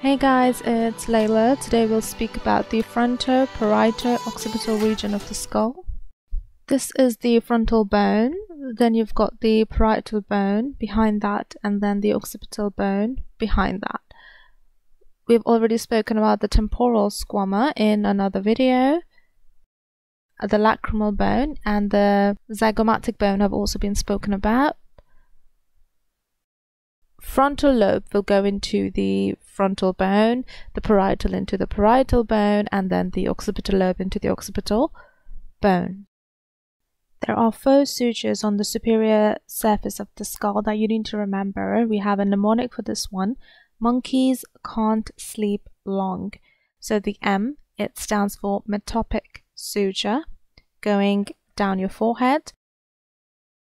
Hey guys, it's Laila. Today we'll speak about the fronto-parieto-occipital region of the skull. This is the frontal bone, then you've got the parietal bone behind that, and then the occipital bone behind that. We've already spoken about the temporal squama in another video. The lacrimal bone and the zygomatic bone have also been spoken about frontal lobe will go into the frontal bone, the parietal into the parietal bone, and then the occipital lobe into the occipital bone. There are four sutures on the superior surface of the skull that you need to remember. We have a mnemonic for this one. Monkeys can't sleep long. So the M, it stands for metopic suture, going down your forehead.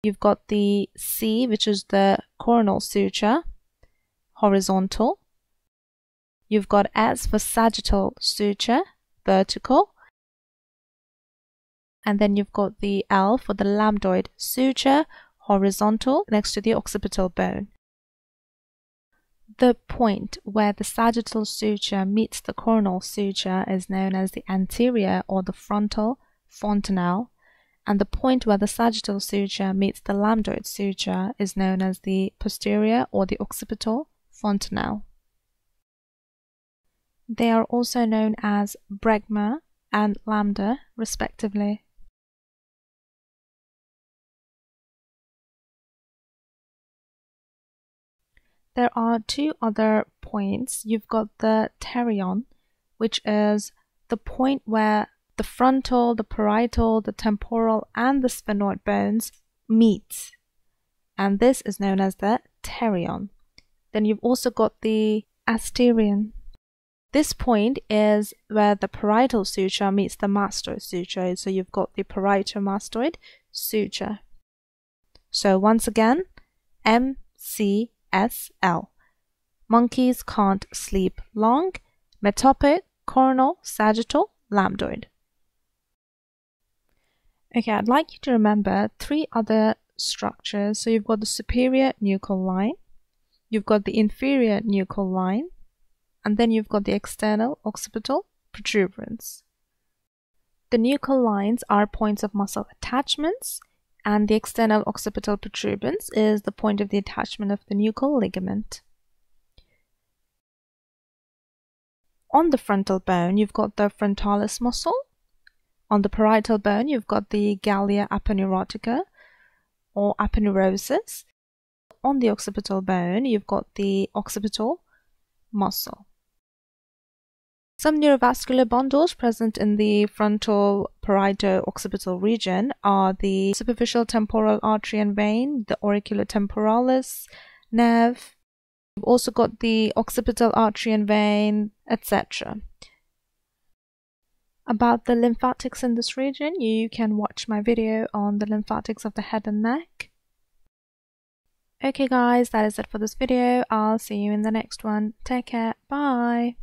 You've got the C, which is the coronal suture, horizontal. You've got S for sagittal suture, vertical. And then you've got the L for the lambdoid suture, horizontal, next to the occipital bone. The point where the sagittal suture meets the coronal suture is known as the anterior or the frontal fontanelle and the point where the sagittal suture meets the lambdoid suture is known as the posterior or the occipital fontanelle. They are also known as bregma and lambda, respectively. There are two other points. You've got the pterion, which is the point where the frontal, the parietal, the temporal, and the sphenoid bones meet. And this is known as the pterion. Then you've also got the asterion. This point is where the parietal suture meets the mastoid suture. So you've got the parieto-mastoid suture. So once again, MCSL. Monkeys can't sleep long. Metopic, coronal, sagittal, lambdoid. Okay, I'd like you to remember three other structures. So you've got the superior nuchal line, you've got the inferior nuchal line, and then you've got the external occipital protuberance. The nuchal lines are points of muscle attachments, and the external occipital protuberance is the point of the attachment of the nuchal ligament. On the frontal bone, you've got the frontalis muscle, on the parietal bone, you've got the galea aponeurotica or aponeurosis. On the occipital bone, you've got the occipital muscle. Some neurovascular bundles present in the frontal parieto-occipital region are the superficial temporal artery and vein, the auriculotemporalis nerve. You've also got the occipital artery and vein, etc. About the lymphatics in this region, you can watch my video on the lymphatics of the head and neck. Okay guys, that is it for this video. I'll see you in the next one. Take care. Bye.